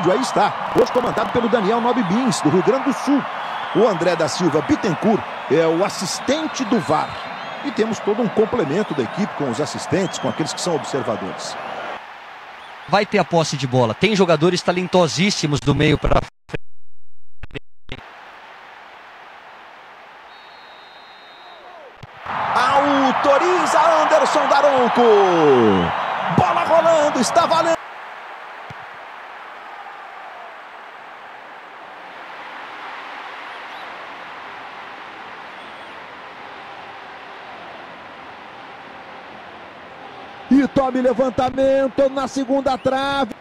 vídeo, aí está. Hoje comandado pelo Daniel Nobre Bins, do Rio Grande do Sul. O André da Silva Bittencourt é o assistente do VAR. E temos todo um complemento da equipe com os assistentes, com aqueles que são observadores. Vai ter a posse de bola. Tem jogadores talentosíssimos do meio para Autoriza Anderson Daronco. Bola rolando, está valendo. E tome levantamento na segunda trave.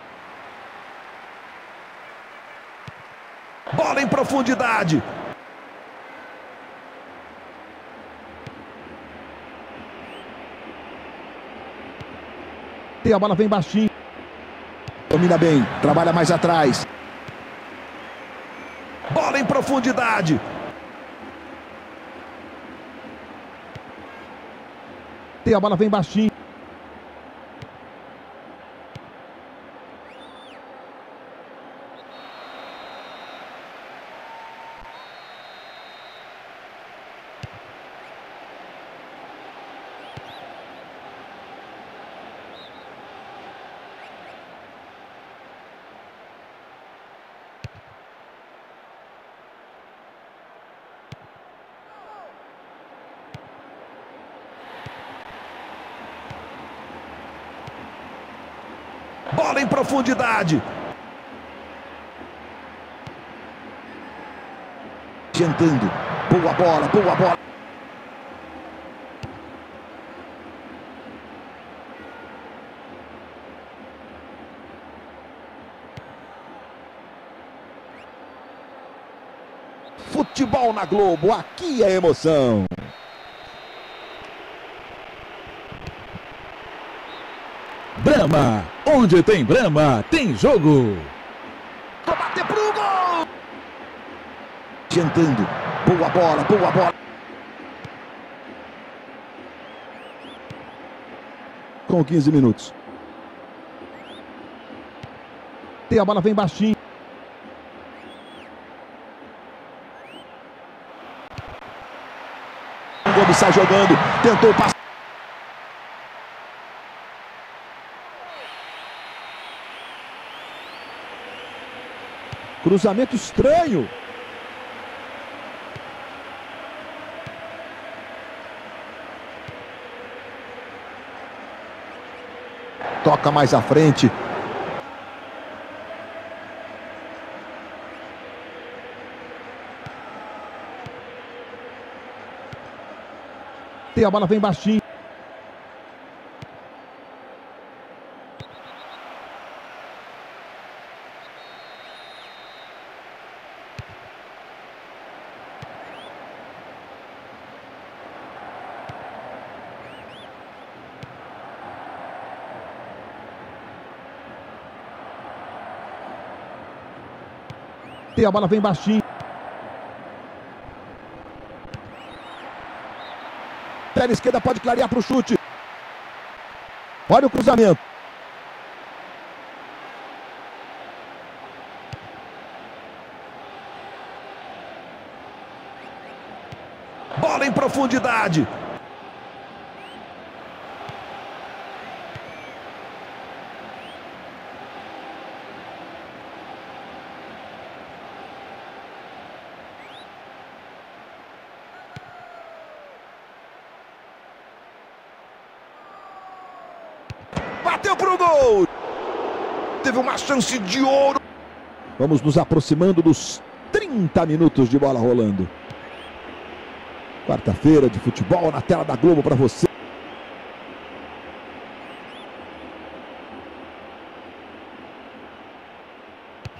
Bola em profundidade. E a bola vem baixinho. Domina bem, trabalha mais atrás. Bola em profundidade. E a bola vem baixinho. Bola em profundidade. Adiantando. Boa bola, boa bola. Futebol na Globo, aqui é emoção. Brama, onde tem Brama, tem jogo. Vou pro gol! Adiantando. Boa bola, boa bola. Com 15 minutos. E a bola vem baixinho. O Gomes sai jogando. Tentou passar. Cruzamento estranho. Toca mais à frente. E a bola vem baixinho. E a bola vem baixinho. Pela esquerda pode clarear para o chute. Olha o cruzamento. Bola em profundidade. Bateu pro gol. Teve uma chance de ouro. Vamos nos aproximando dos 30 minutos de bola rolando. Quarta-feira de futebol na tela da Globo para você.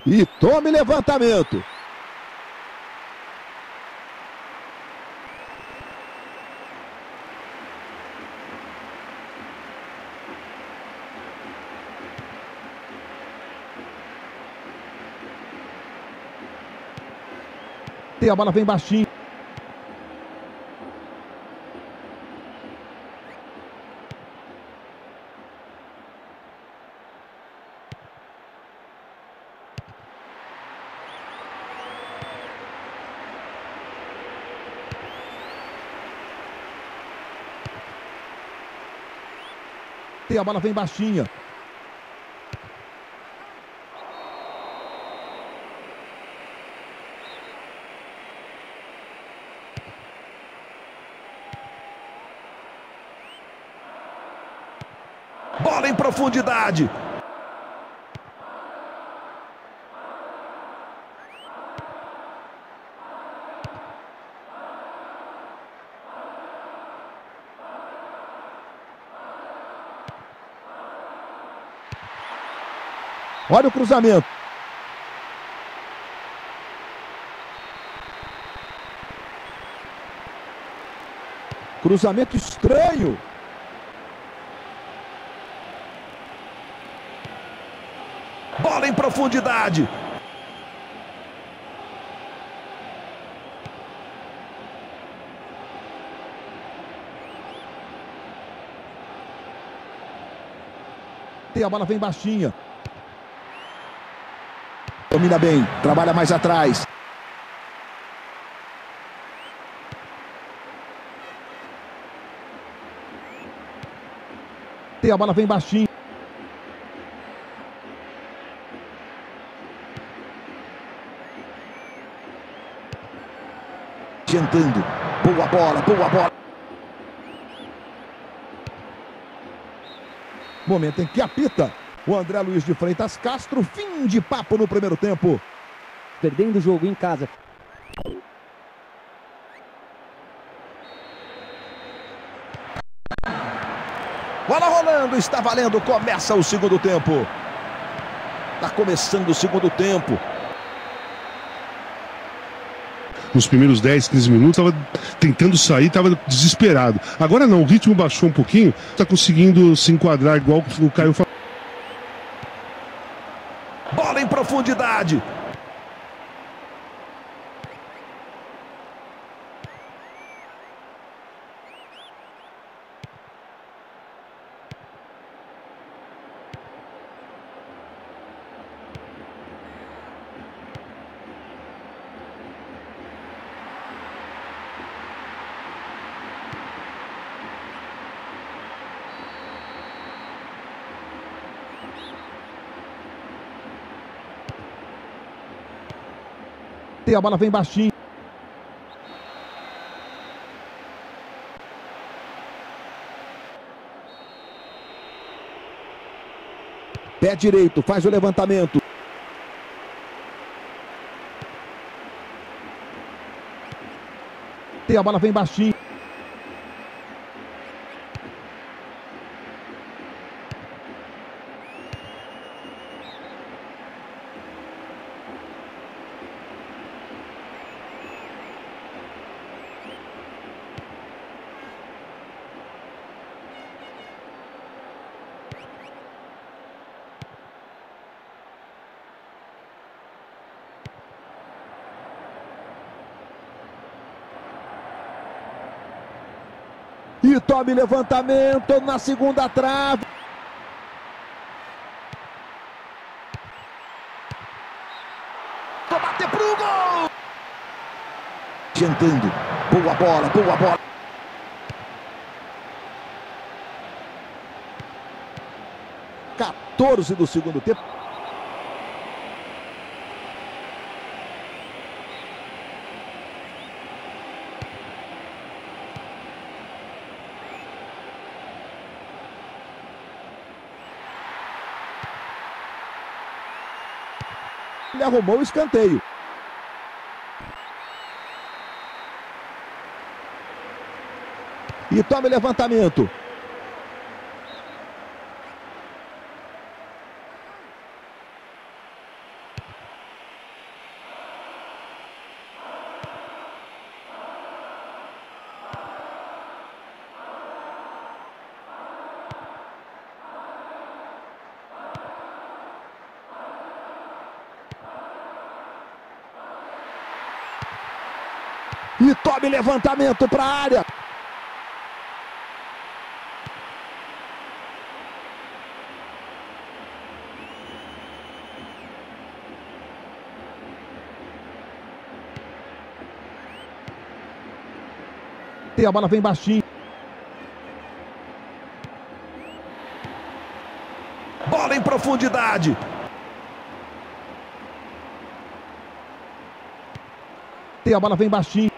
E tome levantamento. a bola vem baixinho. E a bola vem baixinha. Profundidade. Olha o cruzamento. Cruzamento estranho. Bola em profundidade. Tem a bola vem baixinha. Domina bem, trabalha mais atrás. Tem a bola vem baixinho. Adiantando. Boa bola, boa bola. Momento em que apita. O André Luiz de Freitas Castro, fim de papo no primeiro tempo. Perdendo o jogo em casa. Bola rolando, está valendo, começa o segundo tempo. Está começando o segundo tempo. Nos primeiros 10, 15 minutos, estava tentando sair, estava desesperado. Agora não, o ritmo baixou um pouquinho, está conseguindo se enquadrar igual o Caio falou. Bola em profundidade. Tem a bola vem baixinho. Pé direito, faz o levantamento. Tem a bola vem baixinho. E tome levantamento na segunda trave. Vou bater pro gol. Adiantando. Boa bola, boa bola. Quatorze do segundo tempo. Ele arrumou o escanteio. E tome levantamento. E tome levantamento para a área. Tem a bola vem baixinho. profundidade. Tem a bola, vem baixinho.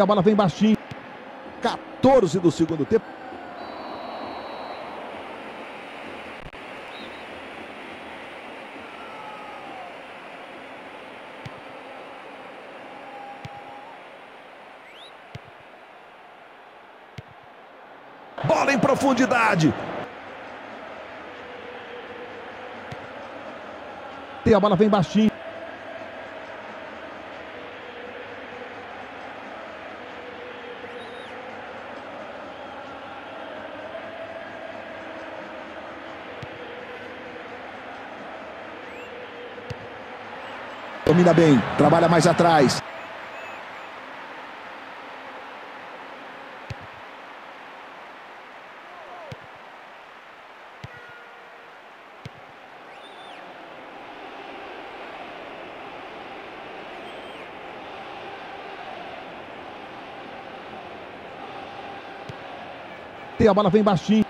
A bola, vem baixinho. 14 do segundo tempo. Bola em profundidade. Tem a bola, vem baixinho. Domina bem, trabalha mais atrás. Tem a bola, vem baixinho.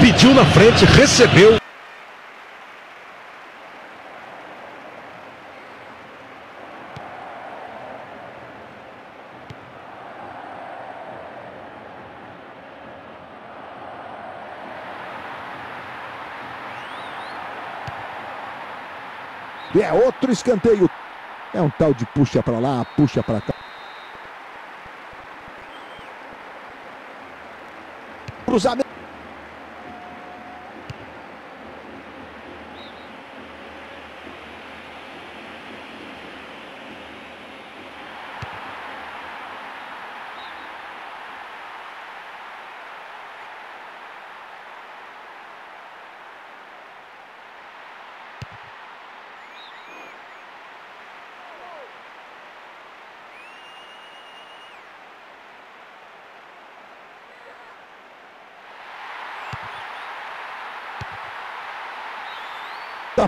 Pediu na frente, recebeu. É outro escanteio. É um tal de puxa para lá, puxa para cá. Cruzamento.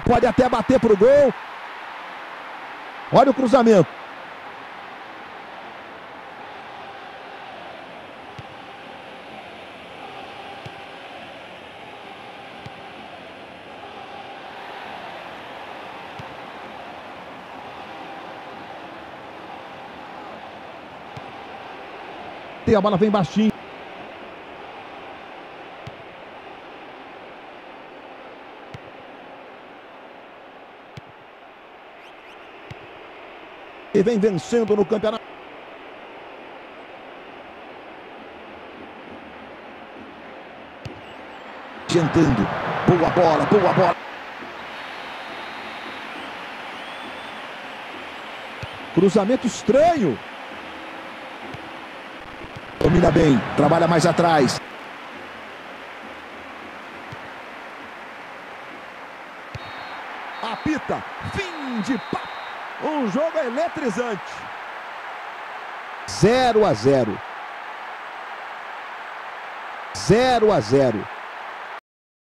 Pode até bater pro gol. Olha o cruzamento. A bola, vem baixinho. E vem vencendo no campeonato. Adiantando. Boa bola, boa bola. Cruzamento estranho. Domina bem, trabalha mais atrás. Apita, fim de Um jogo eletrizante. 0 a 0. 0 a 0.